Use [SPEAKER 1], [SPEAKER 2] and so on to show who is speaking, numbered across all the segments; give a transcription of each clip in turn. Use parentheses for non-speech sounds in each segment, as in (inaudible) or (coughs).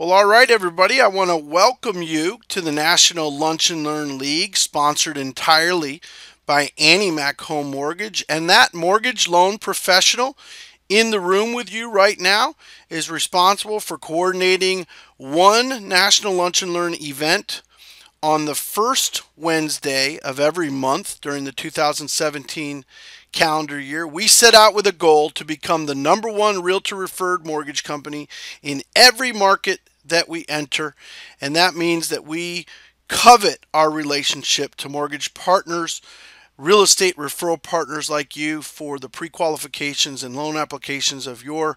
[SPEAKER 1] Well, all right, everybody. I want to welcome you to the National Lunch and Learn League, sponsored entirely by AnnieMac Home Mortgage. And that mortgage loan professional in the room with you right now is responsible for coordinating one National Lunch and Learn event on the first Wednesday of every month during the 2017 calendar year, we set out with a goal to become the number one realtor referred mortgage company in every market that we enter. And that means that we covet our relationship to mortgage partners, real estate referral partners like you for the pre qualifications and loan applications of your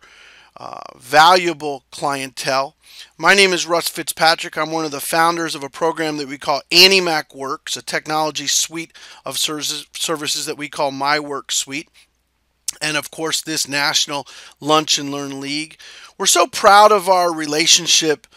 [SPEAKER 1] uh, valuable clientele. My name is Russ Fitzpatrick. I'm one of the founders of a program that we call AnnieMac Works, a technology suite of services, services that we call My Work Suite. And of course, this National Lunch and Learn League. We're so proud of our relationship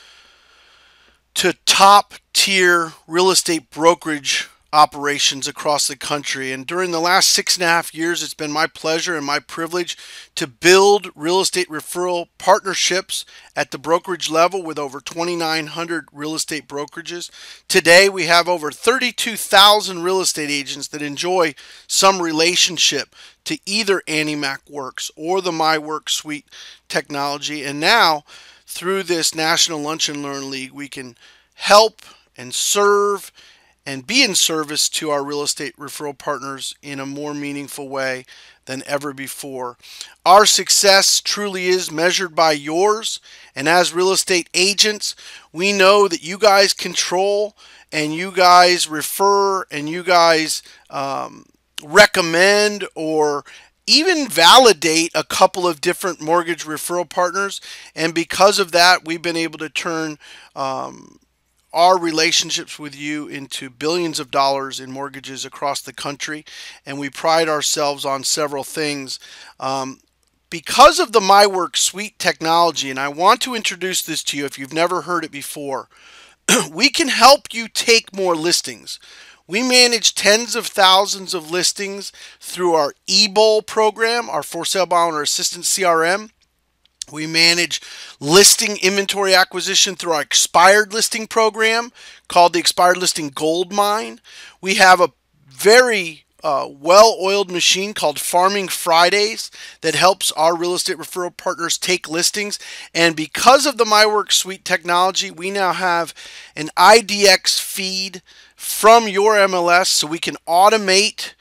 [SPEAKER 1] to top tier real estate brokerage operations across the country. And during the last six and a half years, it's been my pleasure and my privilege to build real estate referral partnerships at the brokerage level with over 2,900 real estate brokerages. Today, we have over 32,000 real estate agents that enjoy some relationship to either AnnieMac Works or the MyWork Suite technology. And now, through this National Lunch and Learn League, we can help and serve and be in service to our real estate referral partners in a more meaningful way than ever before. Our success truly is measured by yours, and as real estate agents, we know that you guys control and you guys refer and you guys um, recommend or even validate a couple of different mortgage referral partners. And because of that, we've been able to turn um, our relationships with you into billions of dollars in mortgages across the country, and we pride ourselves on several things. Um, because of the MyWork Suite technology, and I want to introduce this to you if you've never heard it before, (clears throat) we can help you take more listings. We manage tens of thousands of listings through our eBowl program, our for sale by owner assistant CRM. We manage listing inventory acquisition through our expired listing program called the Expired Listing Gold Mine. We have a very uh, well oiled machine called Farming Fridays that helps our real estate referral partners take listings. And because of the MyWork Suite technology, we now have an IDX feed from your MLS so we can automate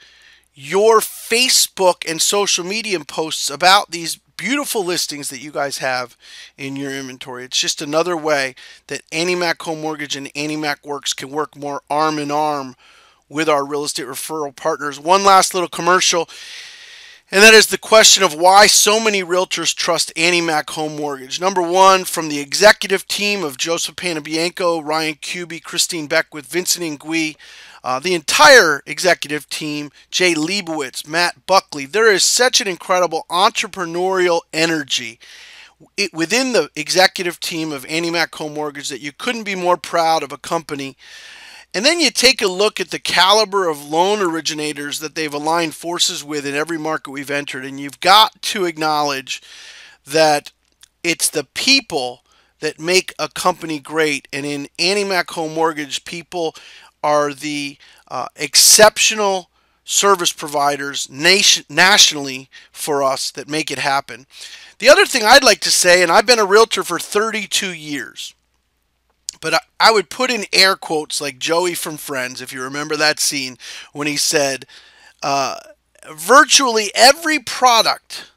[SPEAKER 1] your Facebook and social media posts about these beautiful listings that you guys have in your inventory. It's just another way that AnnieMac Home Mortgage and AnnieMac Works can work more arm in arm with our real estate referral partners. One last little commercial. And that is the question of why so many realtors trust AnnieMac Home Mortgage. Number one, from the executive team of Joseph Panebianco, Ryan Cuby, Christine Beckwith, Vincent Ingui, uh, the entire executive team, Jay Leibowitz, Matt Buckley, there is such an incredible entrepreneurial energy it, within the executive team of AnnieMac Home Mortgage that you couldn't be more proud of a company. And then you take a look at the caliber of loan originators that they've aligned forces with in every market we've entered, and you've got to acknowledge that it's the people that make a company great. And in AnnieMac Home Mortgage, people are the uh, exceptional service providers nation, nationally for us that make it happen. The other thing I'd like to say, and I've been a realtor for 32 years, but I, I would put in air quotes like Joey from Friends, if you remember that scene, when he said, uh, virtually every product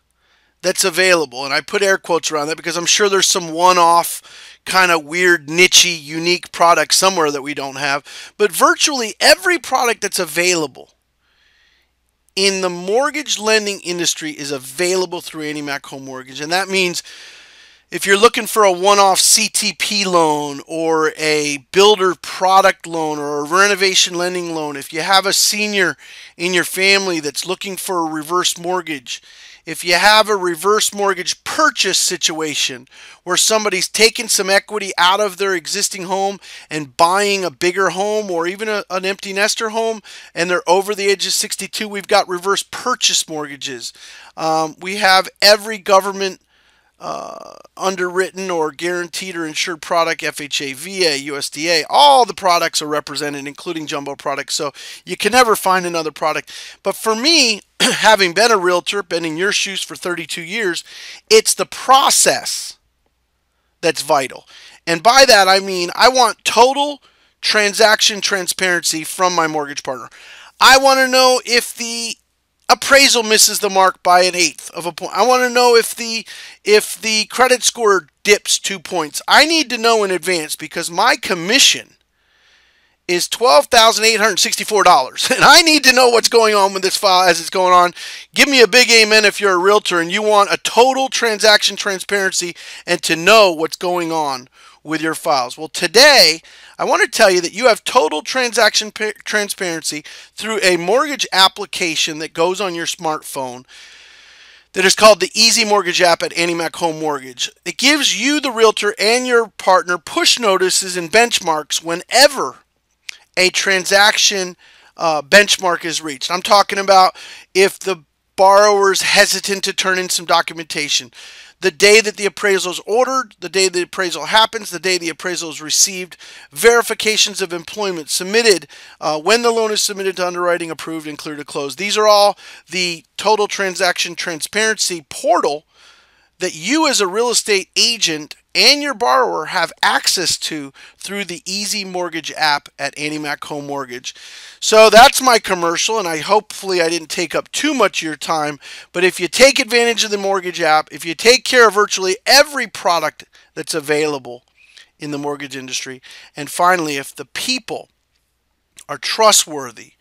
[SPEAKER 1] that's available, and I put air quotes around that because I'm sure there's some one off kind of weird, nichey, unique product somewhere that we don't have. But virtually every product that's available in the mortgage lending industry is available through AnnieMac Home Mortgage. And that means if you're looking for a one-off CTP loan or a builder product loan or a renovation lending loan, if you have a senior in your family that's looking for a reverse mortgage, if you have a reverse mortgage purchase situation where somebody's taking some equity out of their existing home and buying a bigger home or even a, an empty nester home and they're over the age of 62, we've got reverse purchase mortgages. Um, we have every government uh, underwritten or guaranteed or insured product, FHA, VA, USDA, all the products are represented, including jumbo products. So you can never find another product. But for me, (clears throat) having been a realtor, been in your shoes for 32 years, it's the process that's vital. And by that, I mean I want total transaction transparency from my mortgage partner. I want to know if the appraisal misses the mark by an eighth of a point. I want to know if the if the credit score dips two points. I need to know in advance because my commission is $12,864 (laughs) and I need to know what's going on with this file as it's going on. Give me a big amen if you're a realtor and you want a total transaction transparency and to know what's going on with your files. Well, today I want to tell you that you have total transaction transparency through a mortgage application that goes on your smartphone that is called the Easy Mortgage app at AnnieMac Home Mortgage. It gives you, the realtor, and your partner push notices and benchmarks whenever a transaction uh, benchmark is reached. I'm talking about if the borrower is hesitant to turn in some documentation, the day that the appraisal is ordered, the day the appraisal happens, the day the appraisal is received, verifications of employment submitted, uh, when the loan is submitted to underwriting, approved, and cleared to close. These are all the total transaction transparency portal that you as a real estate agent and your borrower have access to through the Easy Mortgage app at AnnieMac Home Mortgage. So that's my commercial, and I hopefully I didn't take up too much of your time. But if you take advantage of the mortgage app, if you take care of virtually every product that's available in the mortgage industry, and finally, if the people are trustworthy,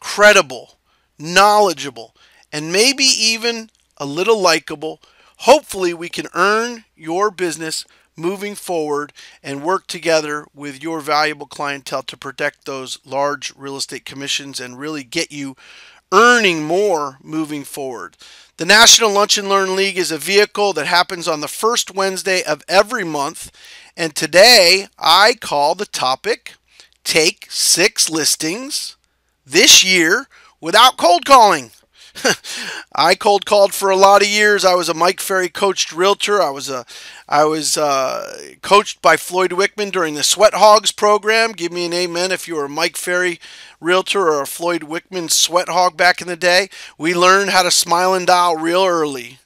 [SPEAKER 1] credible, knowledgeable, and maybe even a little likable, Hopefully, we can earn your business moving forward and work together with your valuable clientele to protect those large real estate commissions and really get you earning more moving forward. The National Lunch and Learn League is a vehicle that happens on the first Wednesday of every month. And today I call the topic Take Six Listings This Year Without Cold Calling. (laughs) I cold called for a lot of years. I was a Mike Ferry coached realtor. I was a, I was uh, coached by Floyd Wickman during the Sweat Hogs program. Give me an amen if you were a Mike Ferry realtor or a Floyd Wickman sweat hog back in the day. We learned how to smile and dial real early.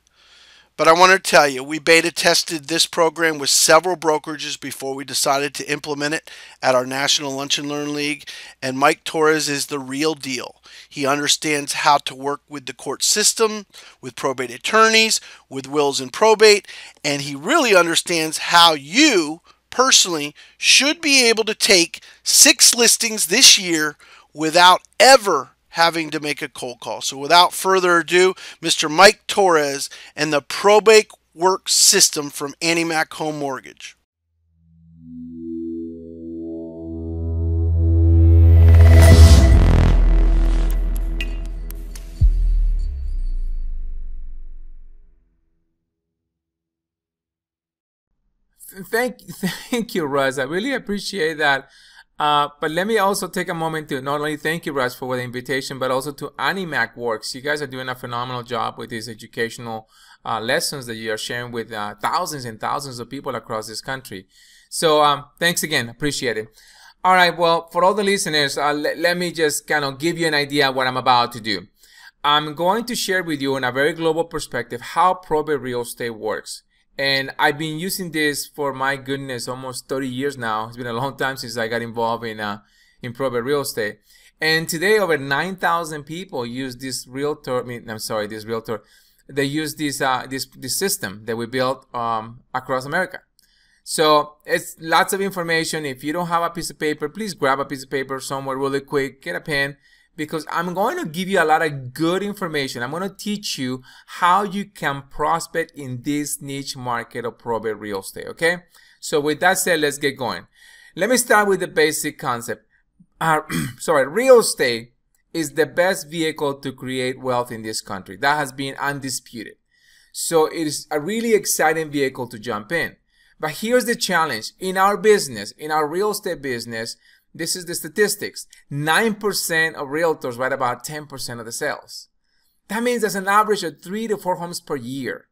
[SPEAKER 1] But I want to tell you, we beta tested this program with several brokerages before we decided to implement it at our National Lunch and Learn League. And Mike Torres is the real deal. He understands how to work with the court system, with probate attorneys, with wills and probate, and he really understands how you personally should be able to take six listings this year without ever having to make a cold call. So without further ado, Mr. Mike Torres and the Probate Work System from AnnieMac Home Mortgage.
[SPEAKER 2] Thank, you. thank you, Russ. I really appreciate that. Uh, but let me also take a moment to not only thank you, Russ, for the invitation, but also to AnnieMac Works. You guys are doing a phenomenal job with these educational uh, lessons that you are sharing with uh, thousands and thousands of people across this country. So um, thanks again. Appreciate it. All right. Well, for all the listeners, uh, let, let me just kind of give you an idea of what I'm about to do. I'm going to share with you in a very global perspective how probate real estate works. And I've been using this for my goodness almost 30 years now. It's been a long time since I got involved in uh, in probate real estate. And today, over 9,000 people use this realtor. I mean, I'm sorry, this realtor. They use this uh, this this system that we built um, across America. So it's lots of information. If you don't have a piece of paper, please grab a piece of paper somewhere really quick. Get a pen because I'm going to give you a lot of good information. I'm going to teach you how you can prospect in this niche market of probate real estate. Okay. So with that said, let's get going. Let me start with the basic concept. Uh, (clears throat) sorry, real estate is the best vehicle to create wealth in this country. That has been undisputed. So it is a really exciting vehicle to jump in. But here's the challenge. In our business, in our real estate business, this is the statistics. 9% of realtors write about 10% of the sales. That means there's an average of three to four homes per year.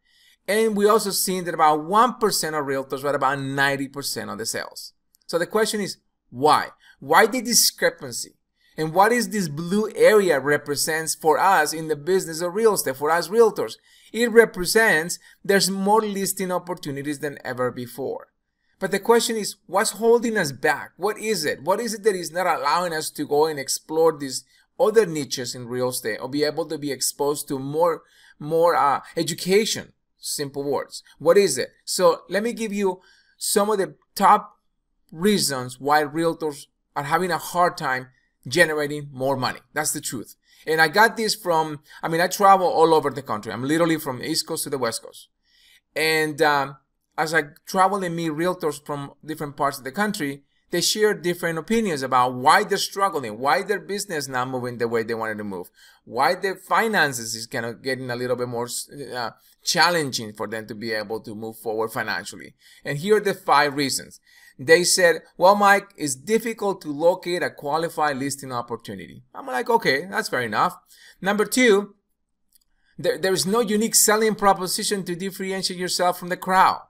[SPEAKER 2] And we also seen that about 1% of realtors write about 90% of the sales. So the question is, why? Why the discrepancy? And what is this blue area represents for us in the business of real estate, for us realtors? It represents there's more listing opportunities than ever before. But the question is, what's holding us back? What is it? What is it that is not allowing us to go and explore these other niches in real estate or be able to be exposed to more, more uh, education? Simple words. What is it? So let me give you some of the top reasons why realtors are having a hard time generating more money. That's the truth. And I got this from, I mean, I travel all over the country. I'm literally from East Coast to the West Coast. And um, as I travel and meet realtors from different parts of the country, they share different opinions about why they're struggling, why their business not moving the way they wanted to move, why their finances is kind of getting a little bit more uh, challenging for them to be able to move forward financially. And here are the five reasons. They said, well, Mike, it's difficult to locate a qualified listing opportunity. I'm like, okay, that's fair enough. Number two, there, there is no unique selling proposition to differentiate yourself from the crowd.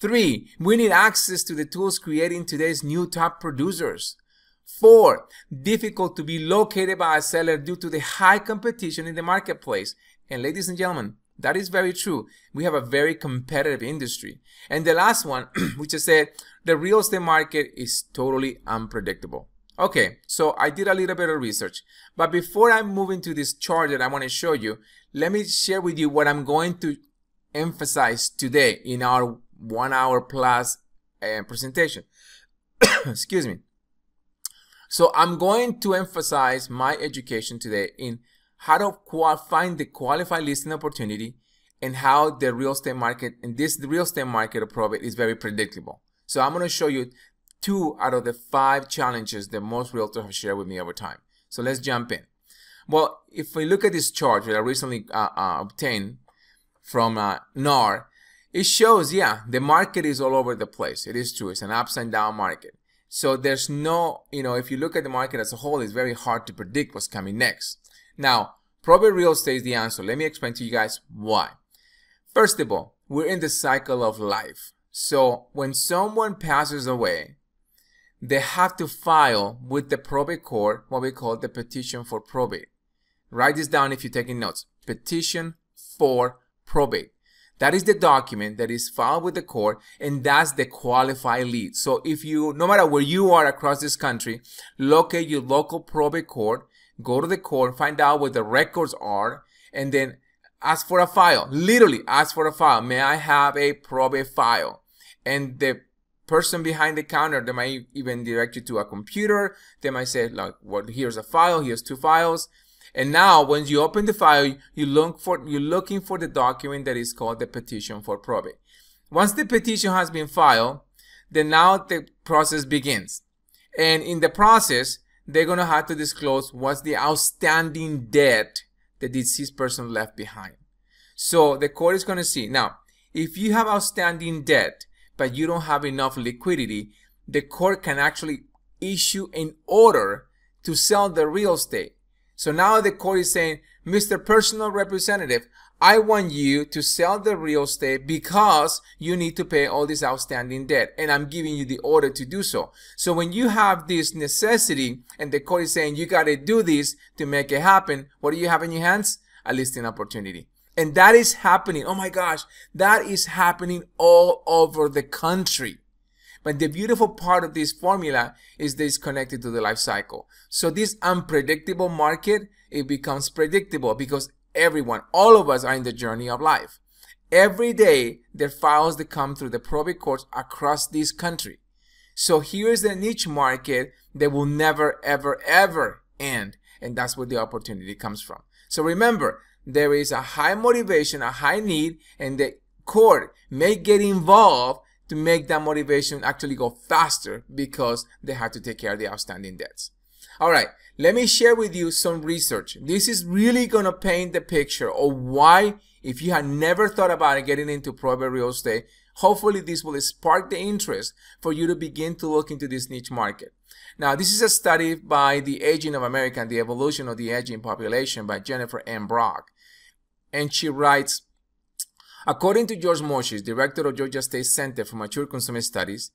[SPEAKER 2] Three, we need access to the tools creating today's new top producers. Four, difficult to be located by a seller due to the high competition in the marketplace. And ladies and gentlemen, that is very true. We have a very competitive industry. And the last one, (clears throat) which I said, the real estate market is totally unpredictable. Okay, so I did a little bit of research. But before I move into this chart that I want to show you, let me share with you what I'm going to emphasize today in our one hour plus uh, presentation. (coughs) Excuse me. So I'm going to emphasize my education today in how to find the qualified listing opportunity and how the real estate market and this real estate market probate is very predictable. So I'm going to show you two out of the five challenges that most realtors have shared with me over time. So let's jump in. Well, if we look at this chart that I recently uh, uh, obtained from uh, NAR, it shows, yeah, the market is all over the place. It is true. It's an upside down market. So there's no, you know, if you look at the market as a whole, it's very hard to predict what's coming next. Now, probate real estate is the answer. Let me explain to you guys why. First of all, we're in the cycle of life. So when someone passes away, they have to file with the probate court what we call the petition for probate. Write this down if you're taking notes. Petition for probate. That is the document that is filed with the court and that's the qualified lead. So if you, no matter where you are across this country, locate your local probate court, go to the court, find out what the records are, and then ask for a file. Literally ask for a file. May I have a probate file? And the person behind the counter, they might even direct you to a computer. They might say, like, well, here's a file, here's two files. And now when you open the file, you look for, you're looking for the document that is called the petition for probate. Once the petition has been filed, then now the process begins. And in the process, they're going to have to disclose what's the outstanding debt the deceased person left behind. So the court is going to see. Now, if you have outstanding debt, but you don't have enough liquidity, the court can actually issue an order to sell the real estate. So now the court is saying, Mr. Personal Representative, I want you to sell the real estate because you need to pay all this outstanding debt and I'm giving you the order to do so. So when you have this necessity and the court is saying you got to do this to make it happen, what do you have in your hands? A listing opportunity. And that is happening. Oh my gosh, that is happening all over the country. But the beautiful part of this formula is that it's connected to the life cycle. So this unpredictable market, it becomes predictable because everyone, all of us are in the journey of life. Every day, there are files that come through the probate courts across this country. So here's the niche market that will never, ever, ever end. And that's where the opportunity comes from. So remember, there is a high motivation, a high need, and the court may get involved to make that motivation actually go faster because they had to take care of the outstanding debts. All right, let me share with you some research. This is really going to paint the picture of why, if you had never thought about getting into probate real estate, hopefully this will spark the interest for you to begin to look into this niche market. Now, this is a study by The Aging of America and the Evolution of the Aging Population by Jennifer M. Brock. And she writes, According to George Moschis, director of Georgia State Center for Mature Consumer Studies,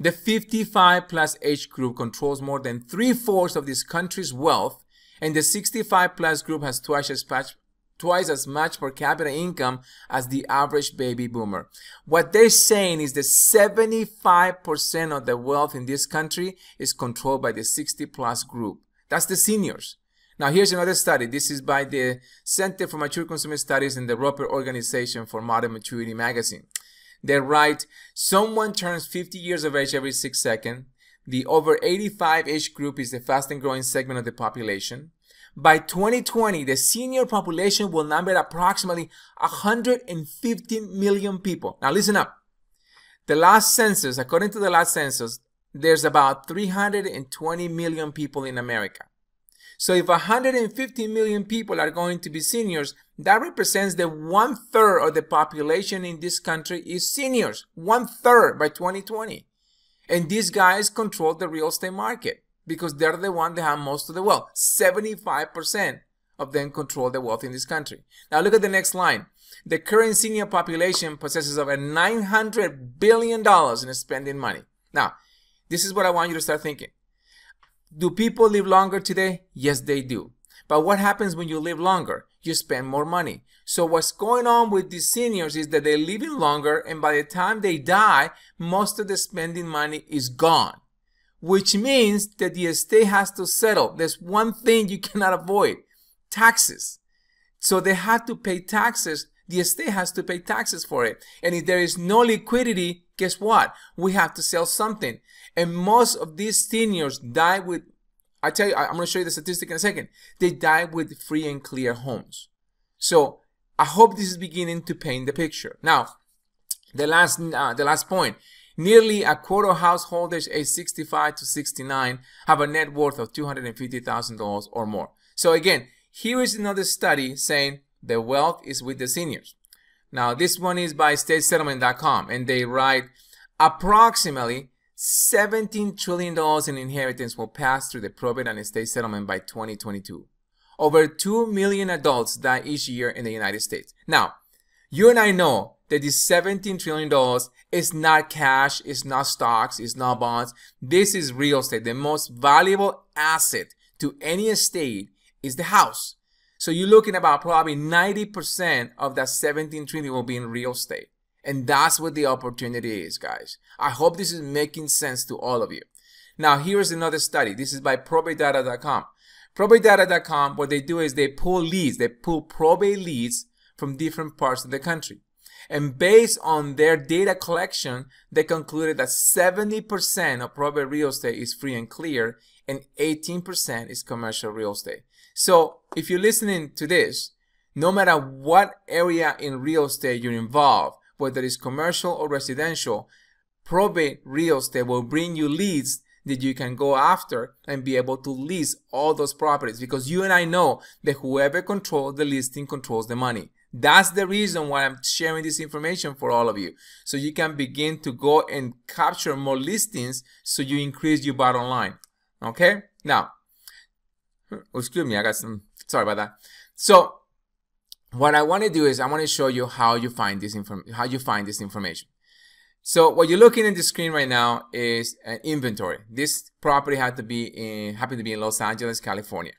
[SPEAKER 2] the 55 plus age group controls more than three fourths of this country's wealth, and the 65 plus group has twice as much, twice as much per capita income as the average baby boomer. What they're saying is that 75% of the wealth in this country is controlled by the 60 plus group. That's the seniors. Now here's another study. This is by the Center for Mature Consumer Studies and the Roper Organization for Modern Maturity magazine. They write, someone turns 50 years of age every six seconds. The over 85 age group is the fastest growing segment of the population. By 2020, the senior population will number approximately 115 million people. Now listen up. The last census, according to the last census, there's about 320 million people in America. So if 150 million people are going to be seniors, that represents that one third of the population in this country is seniors. One third by 2020. And these guys control the real estate market because they're the one that have most of the wealth. 75% of them control the wealth in this country. Now look at the next line. The current senior population possesses over $900 billion in spending money. Now, this is what I want you to start thinking. Do people live longer today? Yes, they do. But what happens when you live longer? You spend more money. So what's going on with these seniors is that they're living longer and by the time they die, most of the spending money is gone. Which means that the estate has to settle. There's one thing you cannot avoid. Taxes. So they have to pay taxes. The estate has to pay taxes for it. And if there is no liquidity, guess what? We have to sell something. And most of these seniors die with, I tell you, I'm going to show you the statistic in a second. They die with free and clear homes. So I hope this is beginning to paint the picture. Now, the last, uh, the last point. Nearly a quarter of householders aged 65 to 69 have a net worth of $250,000 or more. So again, here is another study saying the wealth is with the seniors. Now, this one is by statesettlement.com and they write approximately $17 trillion in inheritance will pass through the probate and estate settlement by 2022. Over 2 million adults die each year in the United States. Now, you and I know that this $17 trillion is not cash, it's not stocks, it's not bonds. This is real estate. The most valuable asset to any estate is the house. So you're looking about probably 90% of that 17 trillion will be in real estate. And that's what the opportunity is, guys. I hope this is making sense to all of you. Now, here's another study. This is by probatedata.com. Probatedata.com, what they do is they pull leads, they pull probate leads from different parts of the country. And based on their data collection, they concluded that 70% of probate real estate is free and clear and 18% is commercial real estate. So if you're listening to this, no matter what area in real estate you're involved, whether it's commercial or residential, probate real estate will bring you leads that you can go after and be able to lease all those properties because you and I know that whoever controls the listing controls the money. That's the reason why I'm sharing this information for all of you. So you can begin to go and capture more listings so you increase your bottom line. Okay? Now, excuse me, I got some, sorry about that. So what I want to do is I want to show you how you find this inform how you find this information. So what you're looking at the screen right now is an inventory. This property had to be in happened to be in Los Angeles, California.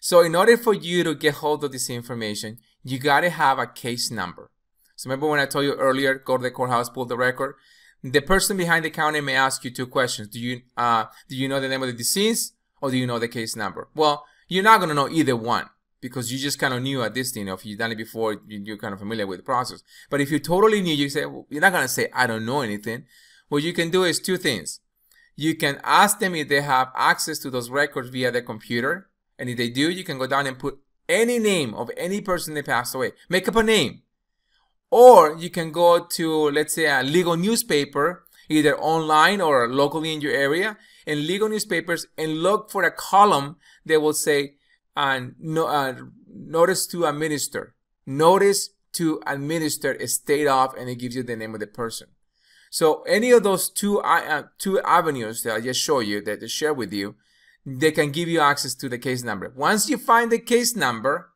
[SPEAKER 2] So in order for you to get hold of this information, you gotta have a case number. So remember when I told you earlier, go to the courthouse, pull the record. The person behind the counter may ask you two questions. Do you uh, do you know the name of the deceased or do you know the case number? Well, you're not gonna know either one because you just kind of new at this thing. If you've done it before, you're kind of familiar with the process. But if you're totally new, you say, well, you're not going to say, I don't know anything. What you can do is two things. You can ask them if they have access to those records via their computer. And if they do, you can go down and put any name of any person that passed away. Make up a name. Or you can go to, let's say, a legal newspaper, either online or locally in your area, and legal newspapers, and look for a column that will say, and no, uh, notice to administer. Notice to administer a state of, and it gives you the name of the person. So any of those two uh, two avenues that I just show you that I share with you, they can give you access to the case number. Once you find the case number,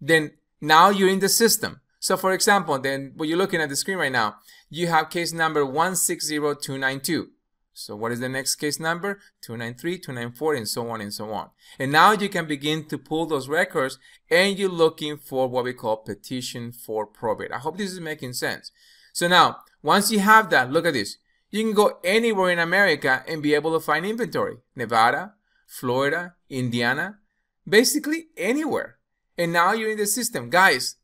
[SPEAKER 2] then now you're in the system. So for example, then what you're looking at the screen right now, you have case number 160292. So what is the next case number? 293, 294, and so on and so on. And now you can begin to pull those records and you're looking for what we call petition for probate. I hope this is making sense. So now, once you have that, look at this. You can go anywhere in America and be able to find inventory. Nevada, Florida, Indiana, basically anywhere. And now you're in the system. Guys,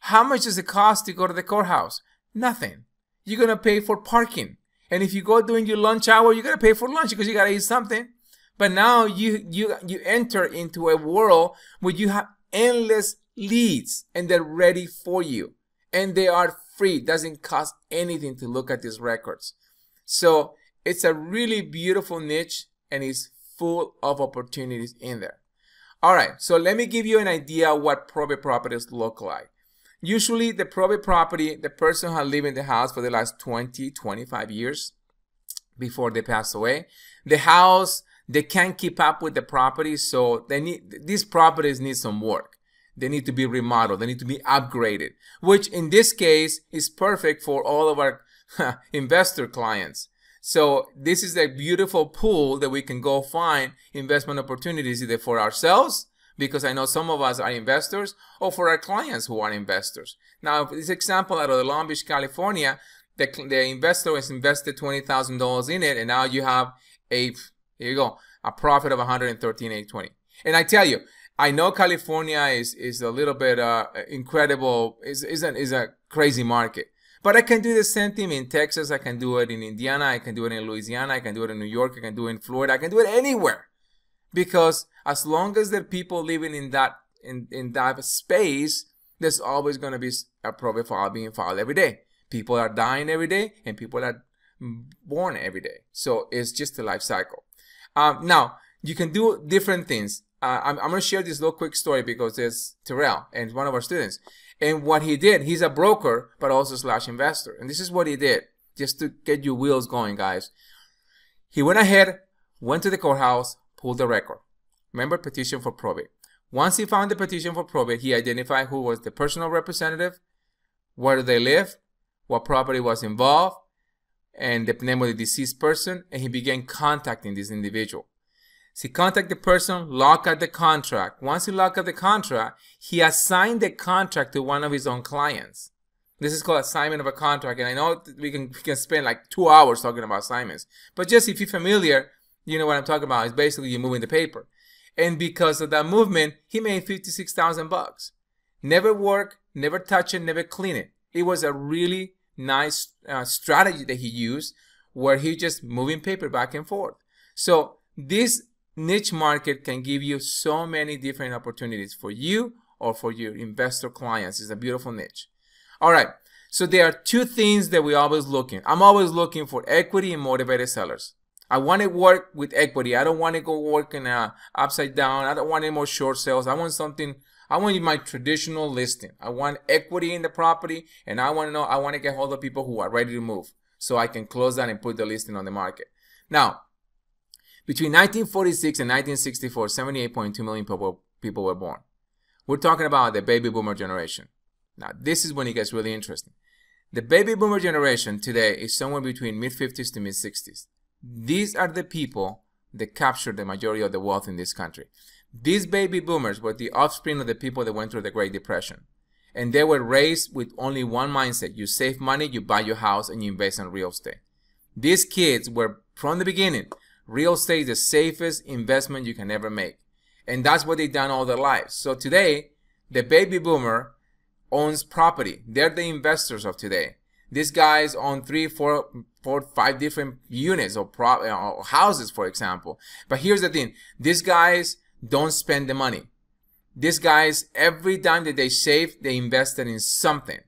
[SPEAKER 2] how much does it cost to go to the courthouse? Nothing. You're going to pay for parking. And if you go during your lunch hour, you got to pay for lunch because you got to eat something. But now you, you, you enter into a world where you have endless leads and they're ready for you. And they are free. It doesn't cost anything to look at these records. So it's a really beautiful niche and it's full of opportunities in there. All right, so let me give you an idea what probate properties look like. Usually the probate property, the person had lived in the house for the last 20, 25 years before they pass away. The house, they can't keep up with the property, so they need these properties need some work. They need to be remodeled, they need to be upgraded, which in this case is perfect for all of our (laughs) investor clients. So this is a beautiful pool that we can go find investment opportunities either for ourselves because I know some of us are investors or for our clients who are investors. Now, this example out of Long Beach, California, the, the investor has invested $20,000 in it and now you have a, here you go, a profit of 113,820. And I tell you, I know California is, is a little bit uh, incredible, is, is, an, is a crazy market. But I can do the same thing in Texas. I can do it in Indiana. I can do it in Louisiana. I can do it in New York. I can do it in Florida. I can do it anywhere. Because as long as there are people living in that in, in that space, there's always going to be a probate file being filed every day. People are dying every day and people are born every day. So it's just a life cycle. Um, now, you can do different things. Uh, I'm, I'm going to share this little quick story because it's Terrell and one of our students. And what he did, he's a broker, but also slash investor. And this is what he did, just to get your wheels going, guys. He went ahead, went to the courthouse, pulled the record. Member petition for probate. Once he found the petition for probate, he identified who was the personal representative, where they live, what property was involved, and the name of the deceased person, and he began contacting this individual. So he contacted the person, lock out the contract. Once he locked out the contract, he assigned the contract to one of his own clients. This is called assignment of a contract, and I know we can we can spend like two hours talking about assignments. But just if you're familiar, you know what I'm talking about. It's basically you moving the paper. And because of that movement, he made fifty-six thousand bucks. Never work, never touch it, never clean it. It was a really nice uh, strategy that he used, where he just moving paper back and forth. So this niche market can give you so many different opportunities for you or for your investor clients. It's a beautiful niche. All right. So there are two things that we always looking. I'm always looking for equity and motivated sellers. I want to work with equity. I don't want to go work in a upside down. I don't want any more short sales. I want something. I want my traditional listing. I want equity in the property, and I want to know. I want to get hold of people who are ready to move, so I can close that and put the listing on the market. Now, between 1946 and 1964, 78.2 million people, people were born. We're talking about the baby boomer generation. Now, this is when it gets really interesting. The baby boomer generation today is somewhere between mid 50s to mid 60s. These are the people that captured the majority of the wealth in this country. These baby boomers were the offspring of the people that went through the Great Depression. And they were raised with only one mindset. You save money, you buy your house, and you invest in real estate. These kids were, from the beginning, real estate is the safest investment you can ever make. And that's what they've done all their lives. So today, the baby boomer owns property. They're the investors of today. These guys own three, four, four, five different units or, pro- uh, or houses, for example. But here's the thing. These guys don't spend the money. These guys, every time that they save, they invested in something.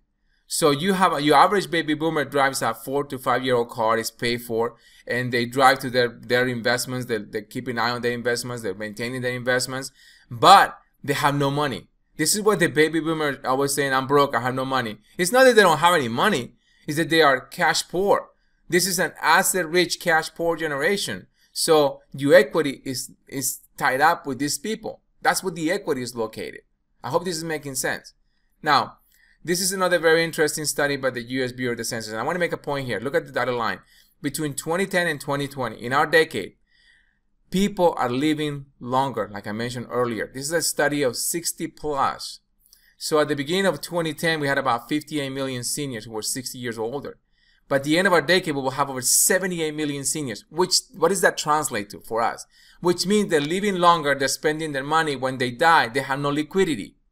[SPEAKER 2] So you have your average baby boomer drives a four to five year old car, is paid for, and they drive to their, their investments. They, they keep an eye on their investments. They're maintaining their investments, but they have no money. This is what the baby boomers always saying, I'm broke, I have no money. It's not that they don't have any money, it's that they are cash poor. This is an asset rich, cash poor generation. So your equity is, is tied up with these people. That's where the equity is located. I hope this is making sense. Now, This is another very interesting study by the U.S. Bureau of the Census. And I want to make a point here. Look at the dotted line. Between 2010 and 2020, in our decade, people are living longer, like I mentioned earlier. This is a study of 60 plus. So at the beginning of 2010, we had about 58 million seniors who were 60 years or older. By the end of our decade, we will have over 78 million seniors. Which, what does that translate to for us? Which means they're living longer, they're spending their money. When they die, they have no liquidity. (laughs)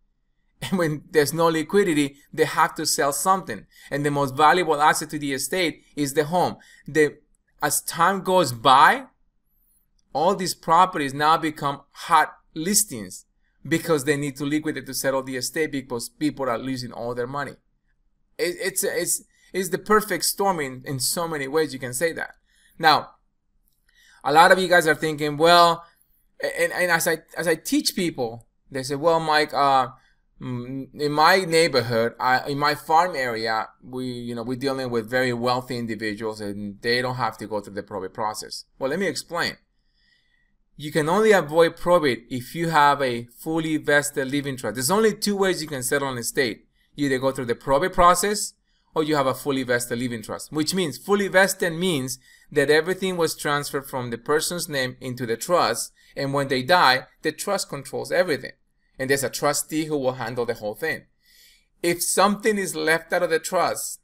[SPEAKER 2] And when there's no liquidity, they have to sell something. And the most valuable asset to the estate is the home. The, as time goes by, all these properties now become hot listings because they need to liquidate to settle the estate because people are losing all their money. It, it's, it's, it's the perfect storm in, in so many ways you can say that. Now, a lot of you guys are thinking, well, and, and as I, as I teach people, they say, well, Mike, uh, Mm, in my neighborhood, I, in my farm area, we, you know, we're dealing with very wealthy individuals and they don't have to go through the probate process. Well, let me explain. You can only avoid probate if you have a fully vested living trust. There's only two ways you can settle an estate. You either go through the probate process or you have a fully vested living trust, which means fully vested means that everything was transferred from the person's name into the trust. And when they die, the trust controls everything and there's a trustee who will handle the whole thing. If something is left out of the trust,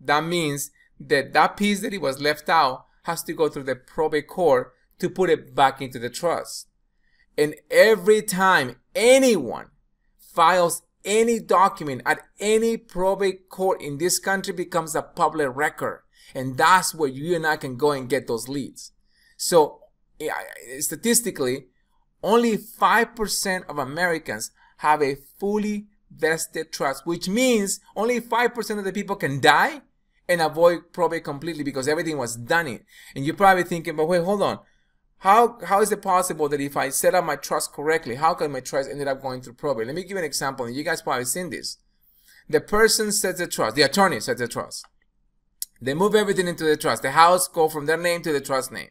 [SPEAKER 2] that means that that piece that it was left out has to go through the probate court to put it back into the trust. And every time anyone files any document at any probate court in this country becomes a public record. And that's where you and I can go and get those leads. So statistically, only 5% of Americans have a fully vested trust, which means only 5% of the people can die and avoid probate completely because everything was done in. And you're probably thinking, but wait, hold on. How, how is it possible that if I set up my trust correctly, how can my trust ended up going through probate? Let me give you an example, you guys probably seen this. The person sets the trust, the attorney sets the trust. They move everything into the trust. The house go from their name to the trust name.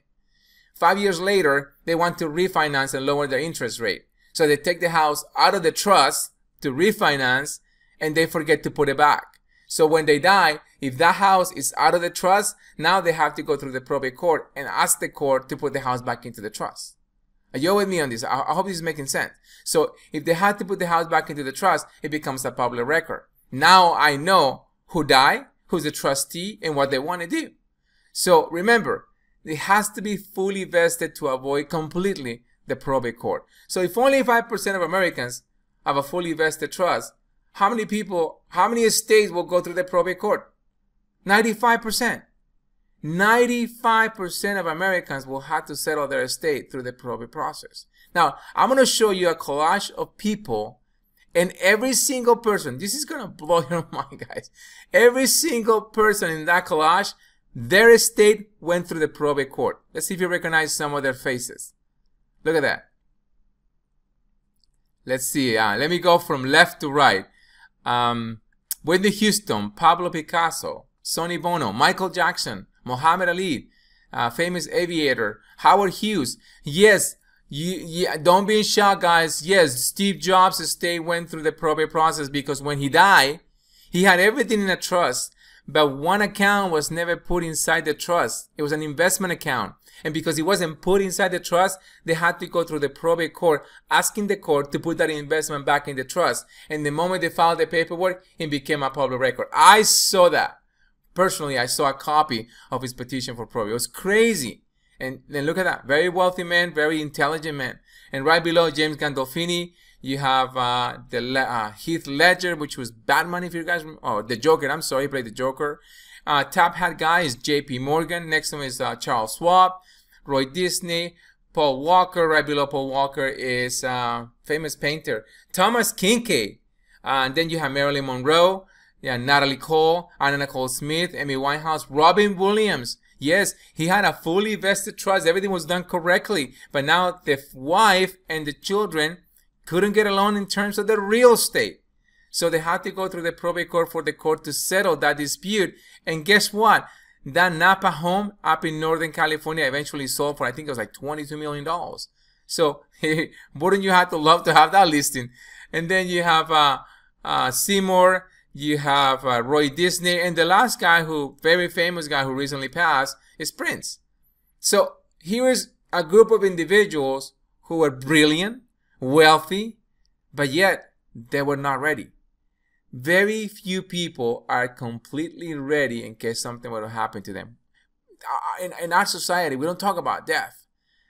[SPEAKER 2] Five years later, they want to refinance and lower their interest rate. So they take the house out of the trust to refinance and they forget to put it back. So when they die, if that house is out of the trust, now they have to go through the probate court and ask the court to put the house back into the trust. Are you with me on this? I, hope this is making sense. So if they had to put the house back into the trust, it becomes a public record. Now I know who died, who's the trustee, and what they want to do. So remember, it has to be fully vested to avoid completely the probate court. So if only 5% of Americans have a fully vested trust, how many people, how many estates will go through the probate court? 95%. 95% of Americans will have to settle their estate through the probate process. Now, I'm going to show you a collage of people and every single person, this is going to blow (laughs) your mind, guys. Every single person in that collage their estate went through the probate court. Let's see if you recognize some of their faces. Look at that. Let's see. Uh, let me go from left to right. Um, Whitney Houston, Pablo Picasso, Sonny Bono, Michael Jackson, Muhammad Ali, uh, famous aviator, Howard Hughes. Yes, you, yeah, don't be shocked, guys. Yes, Steve Jobs' estate went through the probate process because when he died, he had everything in a trust but one account was never put inside the trust. It was an investment account. And because it wasn't put inside the trust, they had to go through the probate court, asking the court to put that investment back in the trust. And the moment they filed the paperwork, it became a public record. I saw that. Personally, I saw a copy of his petition for probate. It was crazy. And then look at that. Very wealthy man, very intelligent man. And right below James Gandolfini, you have uh, the uh, Heath Ledger, which was Batman, if you guys. Oh, the Joker. I'm sorry, he played the Joker. Uh, top hat guy is J.P. Morgan. Next him is uh, Charles Schwab, Roy Disney, Paul Walker. Right below Paul Walker is uh, famous painter Thomas Kinkade. Uh, and then you have Marilyn Monroe, yeah, Natalie Cole, Anna Nicole Smith, Amy Winehouse, Robin Williams. Yes, he had a fully vested trust. Everything was done correctly. But now the wife and the children couldn't get along in terms of the real estate. So they had to go through the probate court for the court to settle that dispute. And guess what? That Napa home up in Northern California eventually sold for, I think it was like $22 million. So (laughs) wouldn't you have to love to have that listing? And then you have uh, uh, Seymour, You have uh, Roy Disney, and the last guy who, very famous guy who recently passed, is Prince. So here is a group of individuals who were brilliant, wealthy, but yet they were not ready. Very few people are completely ready in case something were to happen to them. Uh, in, in our society, we don't talk about death.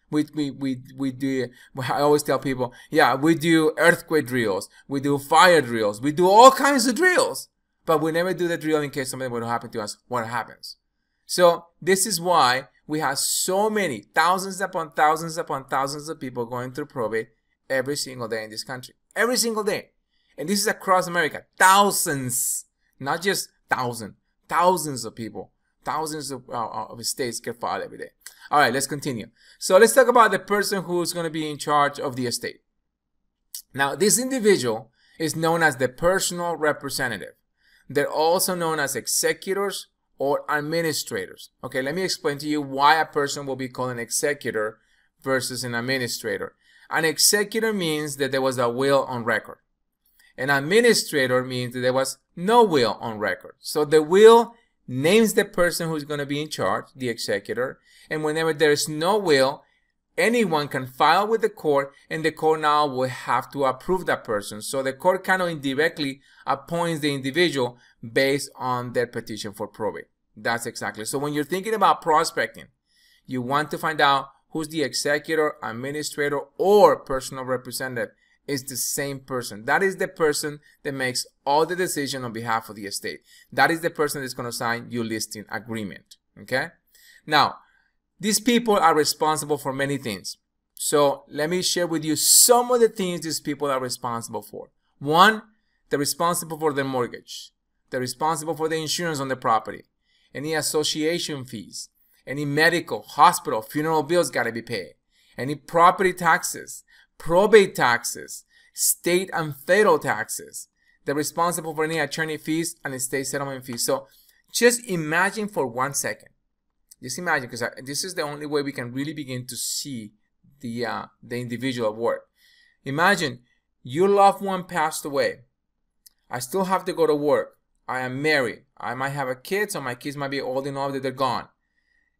[SPEAKER 2] We, we, we, we do, I always tell people, yeah, we do earthquake drills, we do fire drills, we do all kinds of drills, but we never do the drill in case something were to happen to us. What happens? So this is why we have so many, thousands upon thousands upon thousands of people going through probate every single day in this country. Every single day. And this is across America. Thousands, not just thousand, thousands of people, thousands of, uh, uh, of states get filed every day. All right, let's continue. So let's talk about the person who's going to be in charge of the estate. Now, this individual is known as the personal representative. They're also known as executors or administrators. Okay, let me explain to you why a person will be called an executor versus an administrator. An executor means that there was a will on record. An administrator means that there was no will on record. So the will names the person who's going to be in charge, the executor, and whenever there is no will, anyone can file with the court and the court now will have to approve that person. So the court kind of indirectly appoints the individual based on their petition for probate. That's exactly. So when you're thinking about prospecting, you want to find out who's the executor, administrator, or personal representative is the same person. That is the person that makes all the decision on behalf of the estate. That is the person that's going to sign your listing agreement. Okay. Now, these people are responsible for many things. So let me share with you some of the things these people are responsible for. One, they're responsible for the mortgage. They're responsible for the insurance on the property, any association fees, any medical, hospital, funeral bills got to be paid, any property taxes, probate taxes, state and federal taxes. They're responsible for any attorney fees and estate settlement fees. So just imagine for one second. Just imagine, because this is the only way we can really begin to see the uh, the individual work. Imagine your loved one passed away. I still have to go to work. I am married. I might have a kid, so my kids might be old enough that they're gone.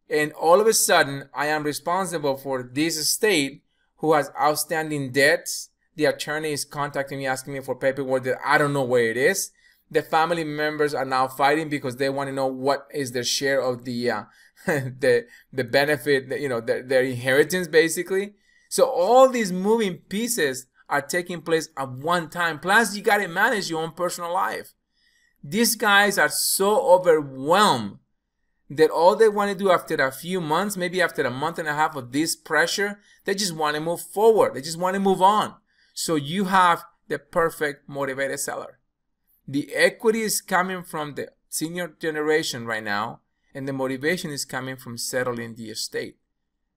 [SPEAKER 2] And all of a sudden, I am responsible for this estate who has outstanding debts. The attorney is contacting me, asking me for paperwork that I don't know where it is. The family members are now fighting because they want to know what is their share of the uh, (laughs) the the benefit, you know, their, their inheritance, basically. So all these moving pieces are taking place at one time. Plus, you got to manage your own personal life. These guys are so overwhelmed that all they want to do after a few months, maybe after a month and a half of this pressure, they just want to move forward. They just want to move on. So you have the perfect motivated seller. The equity is coming from the senior generation right now, and the motivation is coming from settling the estate.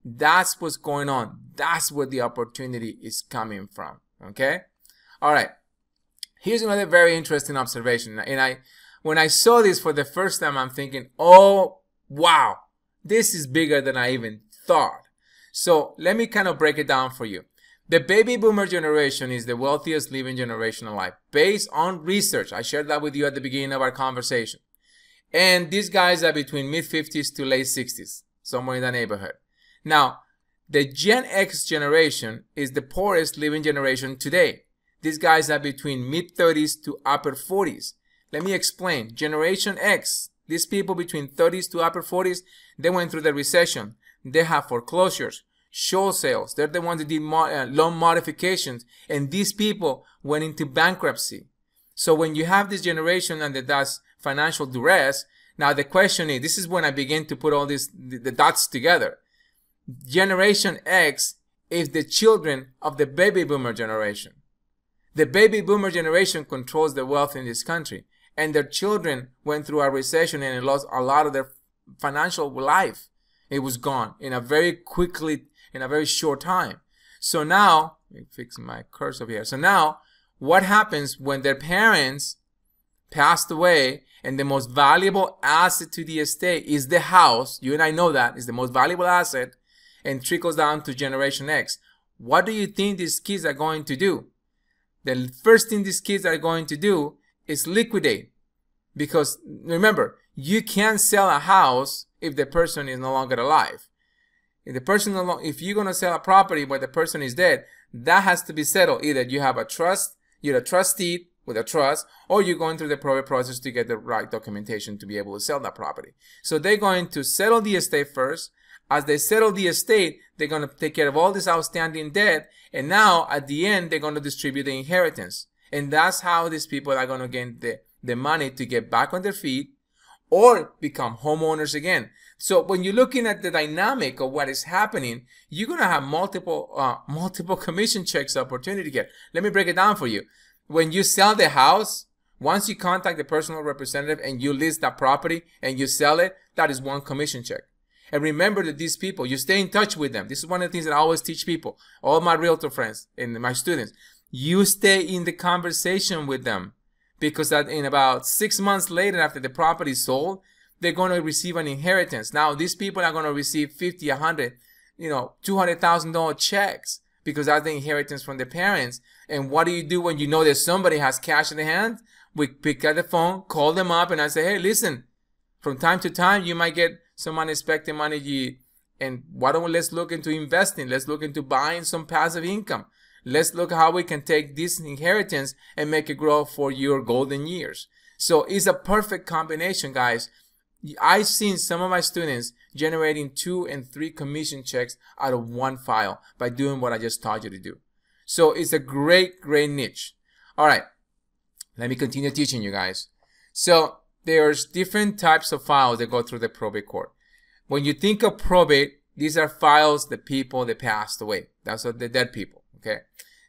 [SPEAKER 2] That's what's going on. That's where the opportunity is coming from. Okay? All right. Here's another very interesting observation. And I, when I saw this for the first time, I'm thinking, oh, wow, this is bigger than I even thought. So let me kind of break it down for you. The baby boomer generation is the wealthiest living generation alive based on research. I shared that with you at the beginning of our conversation. And these guys are between mid 50s to late 60s, somewhere in that neighborhood. Now, the Gen X generation is the poorest living generation today. These guys are between mid 30s to upper 40s. Let me explain. Generation X, these people between 30s to upper 40s, they went through the recession. They have foreclosures, short sales. They're the ones that did mo- uh, loan modifications. And these people went into bankruptcy. So when you have this generation and that financial duress, now the question is, this is when I begin to put all these the, the dots together. Generation X is the children of the baby boomer generation. The baby boomer generation controls the wealth in this country and their children went through a recession and lost a lot of their financial life. It was gone in a very quickly, in a very short time. So now, let me fix my cursor here. So now, what happens when their parents passed away and the most valuable asset to the estate is the house? You and I know that is the most valuable asset and trickles down to Generation X. What do you think these kids are going to do? The first thing these kids are going to do is liquidate Because remember, you can't sell a house if the person is no longer alive. If the person, if you're gonna sell a property but the person is dead, that has to be settled. Either you have a trust, you're a trustee with a trust, or you're going through the probate process to get the right documentation to be able to sell that property. So they're going to settle the estate first. As they settle the estate, they're going to take care of all this outstanding debt. And now at the end, they're going to distribute the inheritance. And that's how these people are going to get the, the money to get back on their feet or become homeowners again. So when you're looking at the dynamic of what is happening, you're going to have multiple, uh, (laughs) multiple commission checks opportunity here. Let me break it down for you. When you sell the house, once you contact the personal representative and you list that property and you sell it, that is one commission check. And remember that these people, you stay in touch with them. This is one of the things that I always teach people, all my realtor friends and my students. You stay in the conversation with them because that in about six months later after the property is sold, they're going to receive an inheritance. Now these people are going to receive 50, 100, you know, $200,000 checks because that's the inheritance from the parents. And what do you do when you know that somebody has cash in the hand? We pick up the phone, call them up, and I say, hey, listen, from time to time, you might get some unexpected money. And why don't we let's look into investing? Let's look into buying some passive income. Let's look at how we can take this inheritance and make it grow for your golden years. So it's a perfect combination, guys. I've seen some of my students generating two and three commission checks out of one file by doing what I just taught you to do. So it's a great, great niche. All right. Let me continue teaching you guys. So there's different types of files that go through the probate court. When you think of probate, these are files the people that passed away. That's what the dead people. Okay.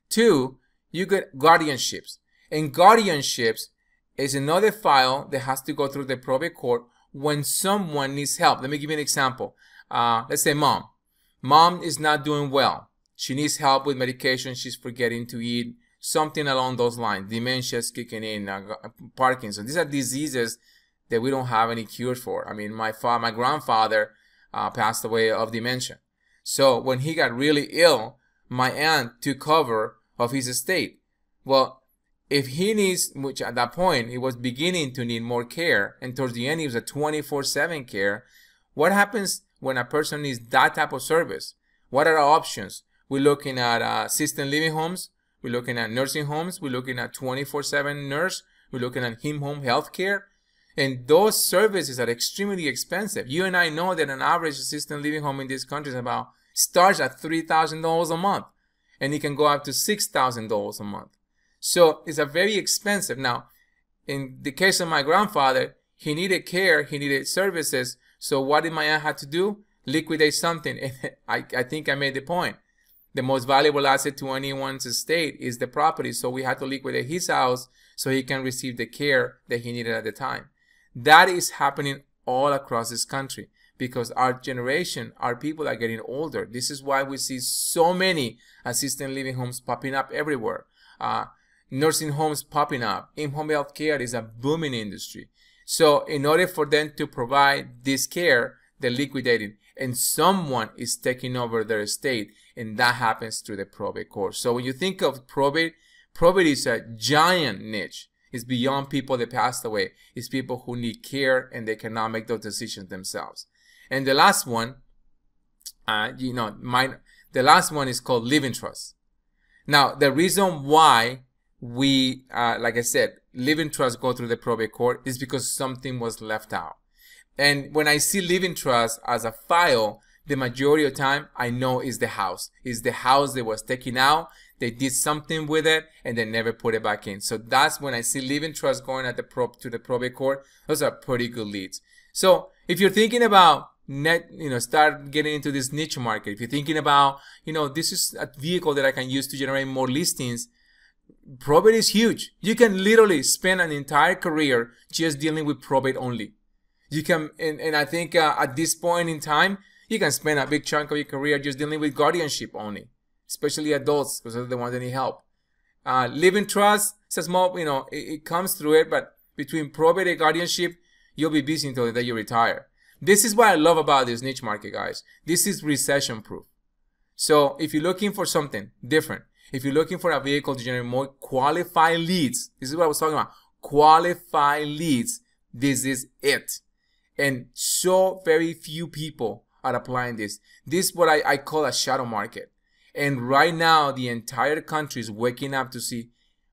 [SPEAKER 2] Two, you get guardianships. And guardianships is another file that has to go through the probate court when someone needs help. Let me give you an example. Uh, let's say mom. Mom is not doing well. She needs help with medication. She's forgetting to eat. Something along those lines. Dementia is kicking in. Uh, Parkinson. These are diseases that we don't have any cure for. I mean, my father, my grandfather uh, passed away of dementia. So when he got really ill, my aunt took cover of his estate. Well, if he needs, which at that point he was beginning to need more care, and towards the end he was a 24/7 care, what happens when a person needs that type of service? What are our options? We're looking at uh, assisted living homes. We're looking at nursing homes. We're looking at 24/7 nurse. We're looking at in-home health care. And those services are extremely expensive. You and I know that an average assisted living home in this country is about starts at $3,000 a month and it can go up to $6,000 a month. So it's a very expensive. Now, in the case of my grandfather, he needed care, he needed services. So what did my aunt have to do? Liquidate something. And (laughs) I, I think I made the point. The most valuable asset to anyone's estate is the property. So we had to liquidate his house so he can receive the care that he needed at the time. That is happening all across this country because our generation, our people are getting older. This is why we see so many assisted living homes popping up everywhere. Uh, nursing homes popping up. In-home health care is a booming industry. So in order for them to provide this care, they're liquidating and someone is taking over their estate and that happens through the probate court. So when you think of probate, probate is a giant niche. It's beyond people that passed away. It's people who need care and they cannot make those decisions themselves. And the last one, uh, you know, the last one is called living trust. Now, the reason why we, uh, like I said, living trust go through the probate court is because something was left out. And when I see living trust as a file, the majority of time I know is the house. Is the house that was taken out. They did something with it and they never put it back in. So that's when I see living trust going at the pro to the probate court. Those are pretty good leads. So if you're thinking about net, you know, start getting into this niche market, if you're thinking about, you know, this is a vehicle that I can use to generate more listings, probate is huge. You can literally spend an entire career just dealing with probate only. You can, and, and I think uh, at this point in time, you can spend a big chunk of your career just dealing with guardianship only, especially adults because they're the ones that need help. Uh, living trust, it's a small, you know, it, it, comes through it, but between probate and guardianship, you'll be busy until the day you retire. This is what I love about this niche market, guys. This is recession proof. So if you're looking for something different, if you're looking for a vehicle to generate more qualified leads, this is what I was talking about. Qualified leads. This is it. And so very few people are applying this. This is what I, I call a shadow market. And right now, the entire country is waking up to see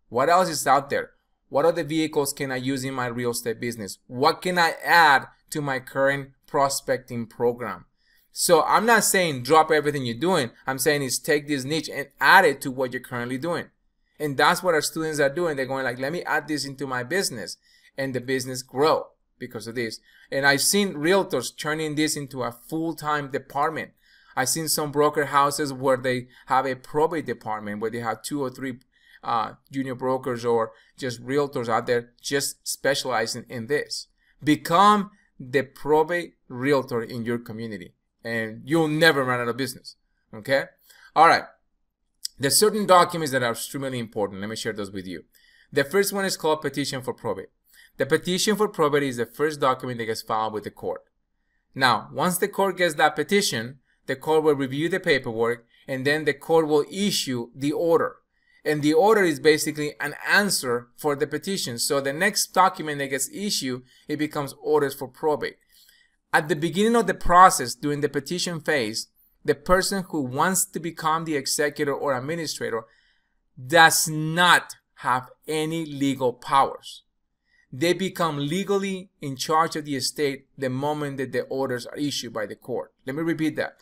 [SPEAKER 2] what else is out there. What other vehicles can I use in my real estate business? What can I add to my current prospecting program? So I'm not saying drop everything you're doing. I'm saying is take this niche and add it to what you're currently doing. And that's what our students are doing. They're going like, let me add this into my business and the business grow because of this. And I've seen realtors turning this into a full-time department. I've seen some broker houses where they have a probate department where they have two or three uh, junior brokers or just realtors out there just specializing in this. Become the probate realtor in your community and you'll never run out of business. Okay? All right. There's certain documents that are extremely important. Let me share those with you. The first one is called petition for probate. The petition for probate is the first document that gets filed with the court. Now, once the court gets that petition, the court will review the paperwork and then the court will issue the order. And the order is basically an answer for the petition. So the next document that gets issued, it becomes orders for probate. At the beginning of the process, during the petition phase, the person who wants to become the executor or administrator does not have any legal powers. They become legally in charge of the estate the moment that the orders are issued by the court. Let me repeat that.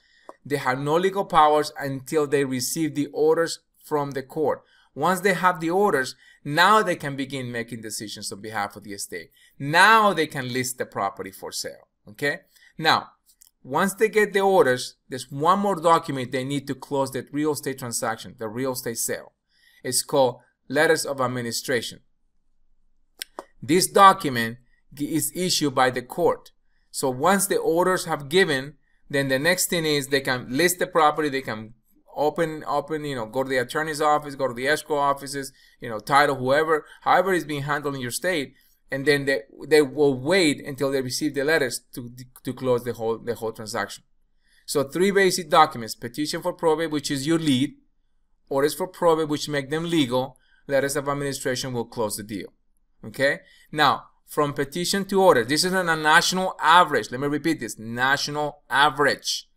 [SPEAKER 2] They have no legal powers until they receive the orders from the court. Once they have the orders, now they can begin making decisions on behalf of the estate. Now they can list the property for sale. Okay. Now, once they get the orders, there's one more document they need to close the real estate transaction, the real estate sale. It's called letters of administration. This document is issued by the court. So once the orders have given, then the next thing is they can list the property, they can open, open, you know, go to the attorney's office, go to the escrow offices, you know, title, whoever, however is being handled in your state, and then they, they will wait until they receive the letters to, to close the whole, the whole transaction. So three basic documents, petition for probate, which is your lead, orders for probate, which make them legal, letters of administration will close the deal. Okay? Now, from petition to order, this is a national average. Let me repeat this, national average.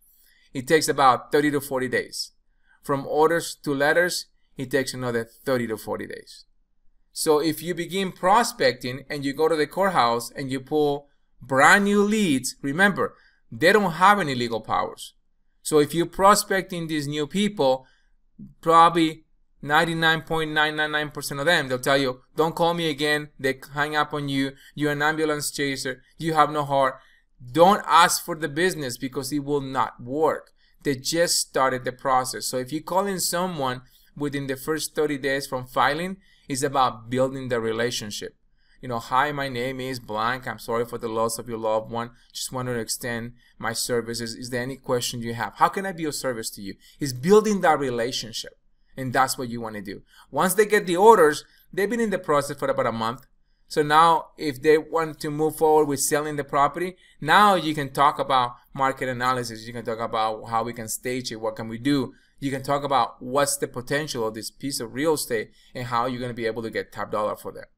[SPEAKER 2] It takes about 30 to 40 days. From orders to letters, it takes another 30 to 40 days. So if you begin prospecting and you go to the courthouse and you pull brand new leads, remember, they don't have any legal powers. So if you're prospecting these new people, probably 99.999% of them, they'll tell you, don't call me again. They hang up on you. You're an ambulance chaser. You have no heart. Don't ask for the business because it will not work. They just started the process. So if you call in someone within the first 30 days from filing, is about building the relationship. You know, hi, my name is blank. I'm sorry for the loss of your loved one. Just want to extend my services. Is there any question you have? How can I be of service to you? Is building that relationship. And that's what you want to do. Once they get the orders, they've been in the process for about a month. So now if they want to move forward with selling the property, now you can talk about market analysis. You can talk about how we can stage it. What can we do? you can talk about what's the potential of this piece of real estate and how you're going to be able to get top dollar for that.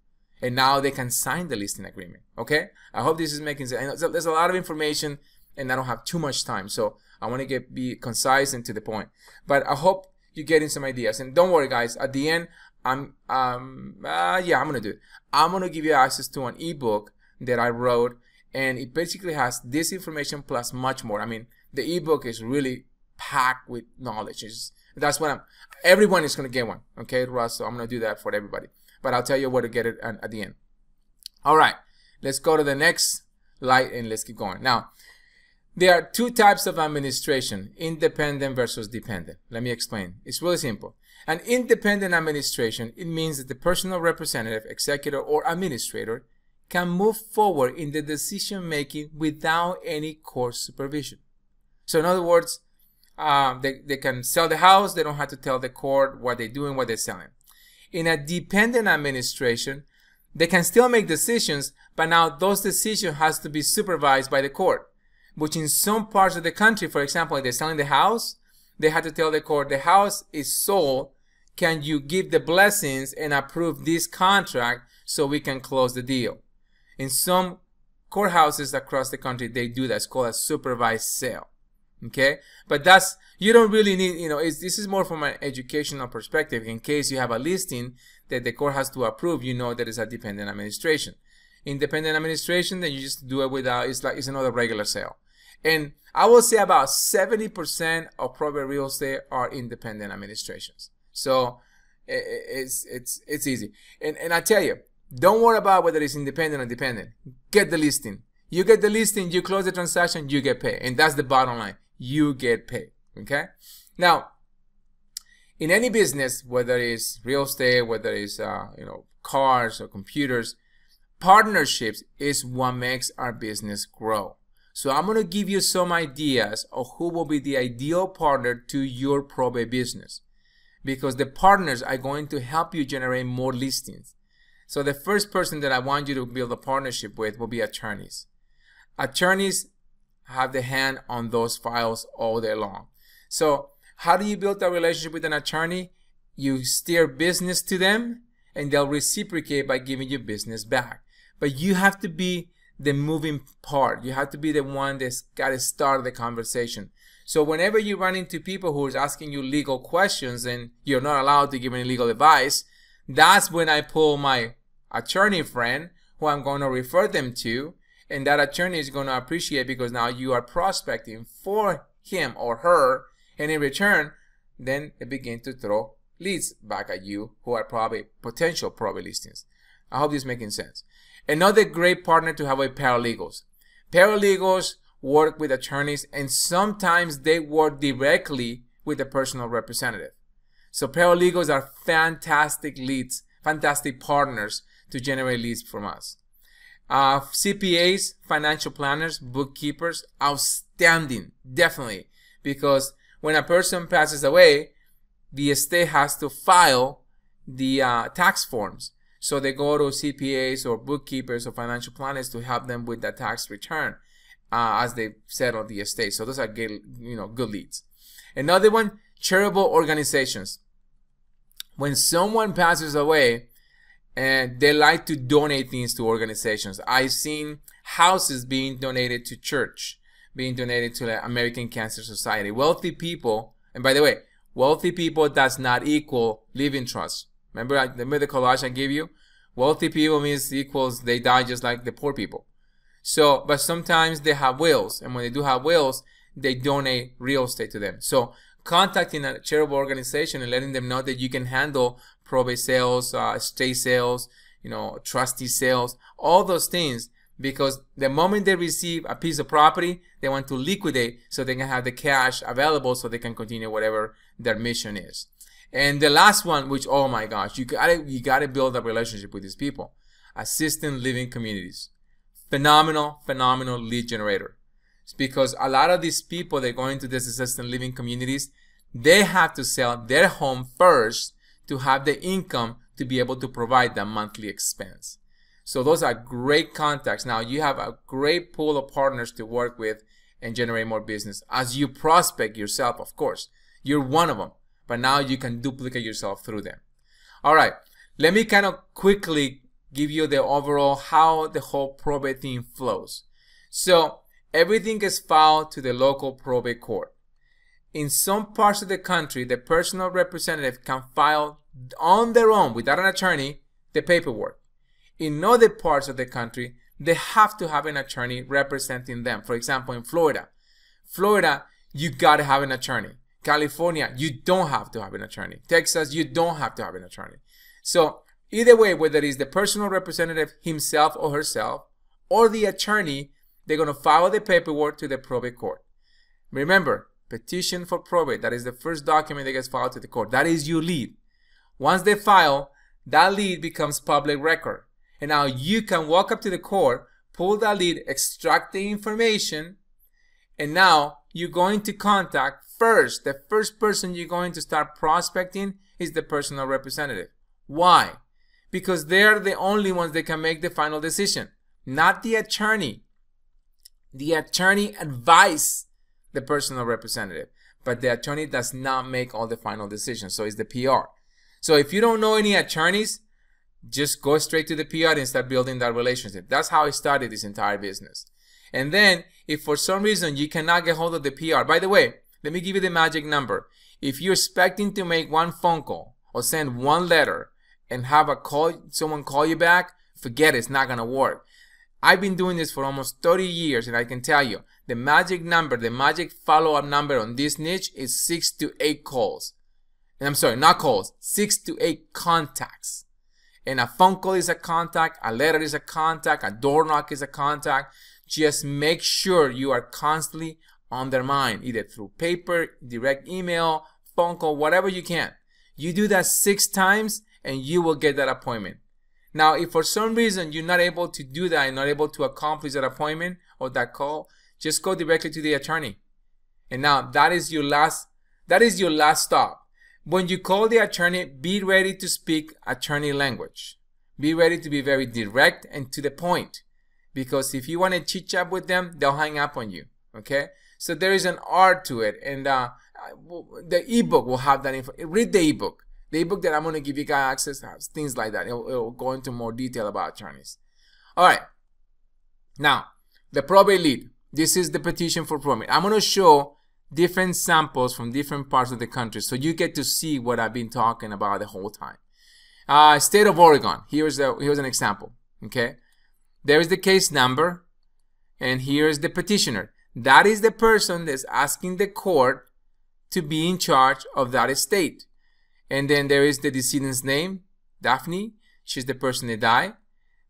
[SPEAKER 2] And now they can sign the listing agreement. Okay. I hope this is making sense. There's a lot of information and I don't have too much time. So I want to get, be concise and to the point, but I hope you're getting some ideas and don't worry guys. At the end, I'm, um, uh, yeah, I'm to do it. I'm to give you access to an ebook that I wrote and it basically has this information plus much more. I mean, the ebook is really packed with knowledge. It's, that's what I'm. Everyone is gonna get one. Okay, Russ. So I'm gonna do that for everybody. But I'll tell you where to get it at, at the end. All right. Let's go to the next light and let's keep going. Now, there are two types of administration, independent versus dependent. Let me explain. It's really simple. An independent administration, it means that the personal representative, executive, or administrator can move forward in the decision making without any court supervision. So in other words, um, they, they can sell the house. They don't have to tell the court what they're doing, what they're selling. In a dependent administration, they can still make decisions, but now those decisions has to be supervised by the court, which in some parts of the country, for example, if they're selling the house, they have to tell the court the house is sold. Can you give the blessings and approve this contract so we can close the deal? In some courthouses across the country, they do that. It's called a supervised sale. Okay. But that's, you don't really need, you know, this is more from an educational perspective. In case you have a listing that the court has to approve, you know that it's a dependent administration. Independent administration, then you just do it without, it's like, it's another regular sale. And I will say about 70% of probate real estate are independent administrations. So it's, it's, it's easy. And, and I tell you, don't worry about whether it's independent or dependent. Get the listing. You get the listing, you close the transaction, you get paid. And that's the bottom line. You get paid. Okay? Now, in any business, whether it's real estate, whether it's uh, you know cars or computers, partnerships is what makes our business grow. So I'm going to give you some ideas of who will be the ideal partner to your probate business because the partners are going to help you generate more listings. So the first person that I want you to build a partnership with will be attorneys. Attorneys have the hand on those files all day long. So how do you build a relationship with an attorney? You steer business to them and they'll reciprocate by giving you business back. But you have to be the moving part. You have to be the one that's got to start the conversation. So whenever you run into people who is asking you legal questions and you're not allowed to give any legal advice, that's when I pull my attorney friend who I'm going to refer them to. And that attorney is going to appreciate because now you are prospecting for him or her. And in return, then they begin to throw leads back at you who are probably potential probate listings. I hope this is making sense. Another great partner to have are paralegals. Paralegals work with attorneys and sometimes they work directly with the personal representative. So paralegals are fantastic leads, fantastic partners to generate leads from us. Uh, CPAs, financial planners, bookkeepers, outstanding, definitely. Because when a person passes away, the estate has to file the uh, tax forms. So they go to CPAs or bookkeepers or financial planners to help them with the tax return uh, as they settle the estate. So those are good, you know, good leads. Another one, charitable organizations. When someone passes away, and they like to donate things to organizations. I've seen houses being donated to church, being donated to the American Cancer Society. Wealthy people, and by the way, wealthy people does not equal living trust. Remember, remember the collage I gave you? Wealthy people means equals they die just like the poor people. So, but sometimes they have wills, and when they do have wills, they donate real estate to them. So, contacting a charitable organization and letting them know that you can handle probate sales, uh, estate sales, you know, trustee sales, all those things. Because the moment they receive a piece of property, they want to liquidate so they can have the cash available so they can continue whatever their mission is. And the last one, which oh my gosh, you gotta you gotta build a relationship with these people. Assisted living communities. Phenomenal, phenomenal lead generator. It's because a lot of these people that go into these assisted living communities, they have to sell their home first to have the income to be able to provide that monthly expense. So those are great contacts. Now you have a great pool of partners to work with and generate more business. As you prospect yourself, of course, you're one of them, but now you can duplicate yourself through them. All right, let me kind of quickly give you the overall how the whole probate thing flows. So everything is filed to the local probate court. In some parts of the country, the personal representative can file on their own without an attorney the paperwork. In other parts of the country, they have to have an attorney representing them. For example, in Florida, Florida, you gotta have an attorney. California, you don't have to have an attorney. Texas, you don't have to have an attorney. So either way, whether it's the personal representative himself or herself, or the attorney, they're gonna file the paperwork to the probate court. Remember, petition for probate, that is the first document that gets filed to the court. That is your lead. Once they file, that lead becomes public record. And now you can walk up to the court, pull that lead, extract the information, and now you're going to contact first, the first person you're going to start prospecting is the personal representative. Why? Because they're the only ones that can make the final decision, not the attorney. The attorney advise the personal representative, but the attorney does not make all the final decisions. So it's the PR. So if you don't know any attorneys, Just go straight to the PR and start building that relationship. That's how I started this entire business. And then, if for some reason you cannot get hold of the PR, by the way, let me give you the magic number. If you're expecting to make one phone call or send one letter and have a call, someone call you back, forget it, it's not gonna work. I've been doing this for almost 30 years and I can tell you the magic number, the magic follow-up number on this niche is six to eight calls. And I'm sorry, not calls, six to eight contacts. And a phone call is a contact, a letter is a contact, a door knock is a contact. Just make sure you are constantly on their mind, either through paper, direct email, phone call, whatever you can. You do that six times and you will get that appointment. Now, if for some reason you're not able to do that and not able to accomplish that appointment or that call, just go directly to the attorney. And now that is your last that is your last stop. When you call the attorney, be ready to speak attorney language. Be ready to be very direct and to the point. Because if you want to chit chat with them, they'll hang up on you. Okay? So there is an art to it. And uh, the ebook will have that info. Read the ebook. The ebook that I'm going to give you guys access has things like that. It'll, it'll go into more detail about attorneys. All right. Now, the probate lead. This is the petition for probate. I'm going to show different samples from different parts of the country so you get to see what I've been talking about the whole time. Uh, state of Oregon. Here's, a, here's an example. Okay. There is the case number and here's the petitioner. That is the person that's asking the court to be in charge of that estate. And then there is the decedent's name, Daphne. She's the person that died.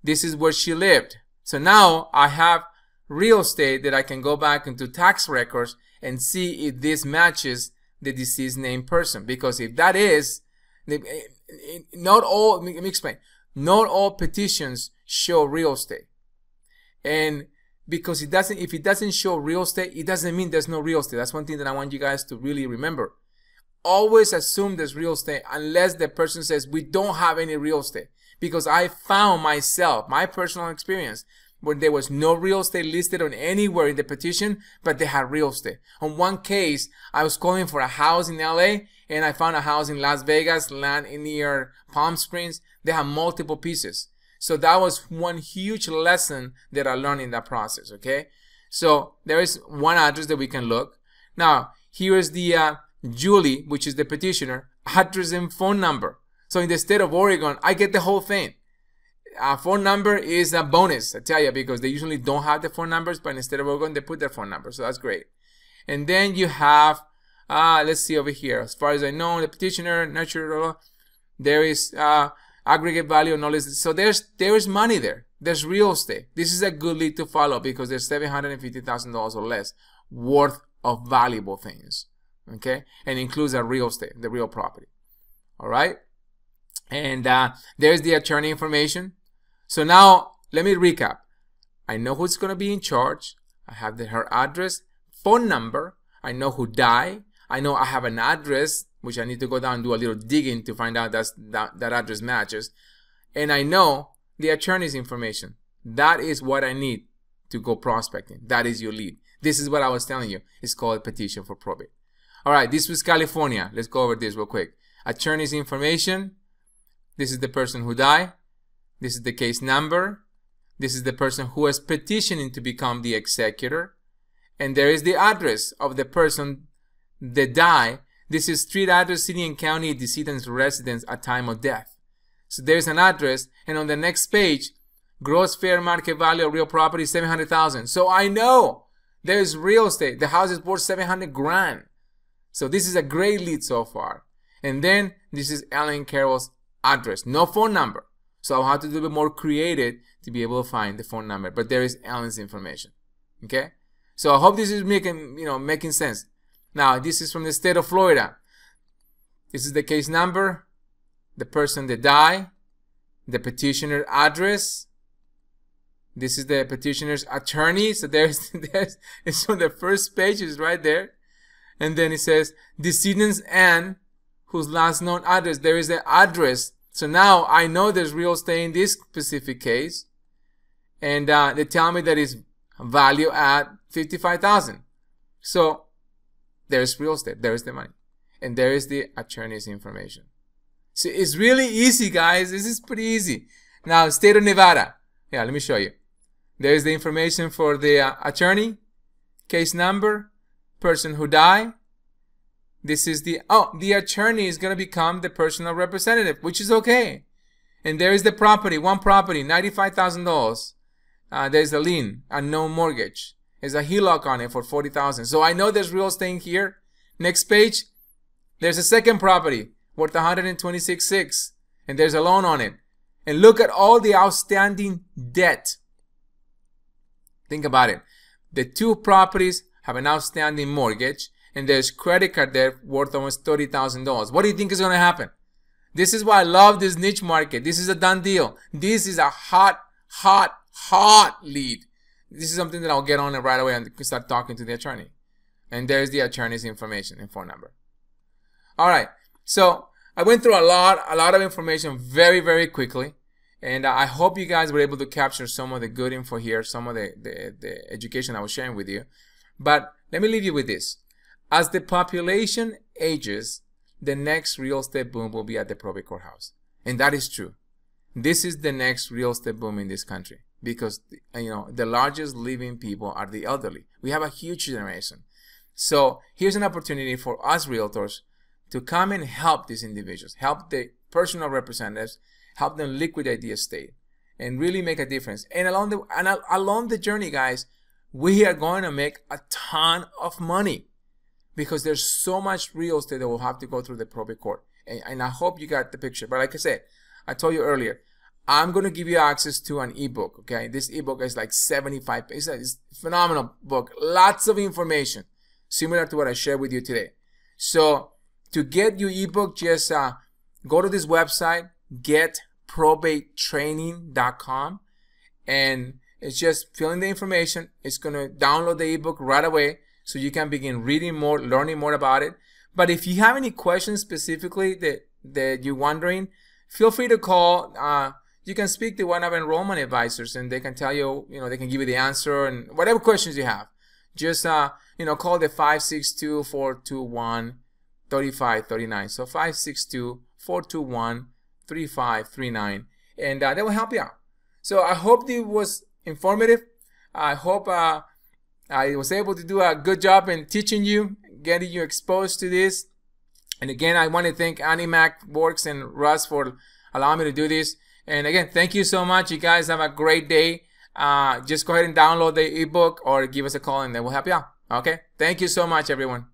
[SPEAKER 2] This is where she lived. So now I have real estate that I can go back into tax records and see if this matches the deceased named person. Because if that is, eh, eh, not all, let me explain, not all petitions show real estate. And because it doesn't, if it doesn't show real estate, it doesn't mean there's no real estate. That's one thing that I want you guys to really remember. Always assume there's real estate unless the person says we don't have any real estate. Because I found myself, my personal experience, when there was no real estate listed on anywhere in the petition, but they had real estate. On one case, I was calling for a house in LA and I found a house in Las Vegas, land near Palm Springs. They have multiple pieces. So that was one huge lesson that I learned in that process. Okay. So there is one address that we can look. Now, here is the uh, Julie, which is the petitioner, address and phone number. So in the state of Oregon, I get the whole thing uh, phone number is a bonus, I tell you, because they usually don't have the phone numbers, but instead of Oregon, they put their phone number. So that's great. And then you have, uh, let's see over here. As far as I know, the petitioner, natural, there is uh, aggregate value knowledge. So there's there's money there. There's real estate. This is a good lead to follow because there's seven hundred and fifty thousand dollars or less worth of valuable things. Okay, and includes a real estate, the real property. All right, and uh, there's the attorney information. So now let me recap. I know who's going to be in charge. I have the, her address, phone number. I know who died. I know I have an address, which I need to go down and do a little digging to find out that's, that that address matches. And I know the attorney's information. That is what I need to go prospecting. That is your lead. This is what I was telling you. It's called petition for probate. All right, this was California. Let's go over this real quick. Attorney's information. This is the person who died. This is the case number. This is the person who is petitioning to become the executor. And there is the address of the person that died. This is street address, city and county, decedent's residence at time of death. So there's an address. And on the next page, gross fair market value of real property, 700,000. So I know there's real estate. The house is worth 700 grand. So this is a great lead so far. And then this is Ellen Carroll's address. No phone number. So I'll have to do a bit more creative to be able to find the phone number. But there is Ellen's information. Okay? So I hope this is making, you know, making sense. Now, this is from the state of Florida. This is the case number, the person that died, the petitioner address. This is the petitioner's attorney. So there's, (laughs) there's it's on the first page, is right there. And then it says decedent's and whose last known address. There is the address so now I know there's real estate in this specific case. And uh, they tell me that it's value at 55,000. So there's real estate. There's the money. And there is the attorney's information. So it's really easy, guys. This is pretty easy. Now, state of Nevada. Yeah, let me show you. There's the information for the uh, attorney, case number, person who died. This is the, oh, the attorney is going to become the personal representative, which is okay. And there is the property, one property, $95,000. Uh, there's a lien, a no mortgage. There's a HELOC on it for 40000 So I know there's real estate here. Next page, there's a second property worth 126.6 and there's a loan on it. And look at all the outstanding debt. Think about it. The two properties have an outstanding mortgage and there's credit card debt worth almost $30,000. What do you think is going to happen? This is why I love this niche market. This is a done deal. This is a hot, hot, hot lead. This is something that I'll get on it right away and start talking to the attorney. And there's the attorney's information and phone number. All right. So I went through a lot, a lot of information very, very quickly. And uh, I hope you guys were able to capture some of the good info here, some of the, the, the education I was sharing with you. But let me leave you with this. As the population ages, the next real estate boom will be at the probate courthouse. And that is true. This is the next real estate boom in this country because you know the largest living people are the elderly. We have a huge generation. So here's an opportunity for us realtors to come and help these individuals, help the personal representatives, help them liquidate the estate and really make a difference. And along the and along the journey, guys, we are going to make a ton of money because there's so much real estate that will have to go through the probate court. And, and I hope you got the picture. But like I said, I told you earlier, I'm going to give you access to an ebook. Okay. This ebook is like 75 pages. It's a phenomenal book. Lots of information similar to what I shared with you today. So to get your ebook, just uh, go to this website, getprobatetraining.com and it's just filling the information. It's going to download the ebook right away so you can begin reading more, learning more about it. But if you have any questions specifically that, that you're wondering, feel free to call. Uh, you can speak to one of enrollment advisors and they can tell you, you know, they can give you the answer and whatever questions you have. Just, uh, you know, call the 562-421-3539. So 562-421-3539 and uh, they will help you out. So I hope it was informative. I hope uh, I was able to do a good job in teaching you, getting you exposed to this. And again, I want to thank AnnieMac Works and Russ for allowing me to do this. And again, thank you so much. You guys have a great day. Uh, just go ahead and download the ebook or give us a call and then we'll help you out. Okay. Thank you so much, everyone.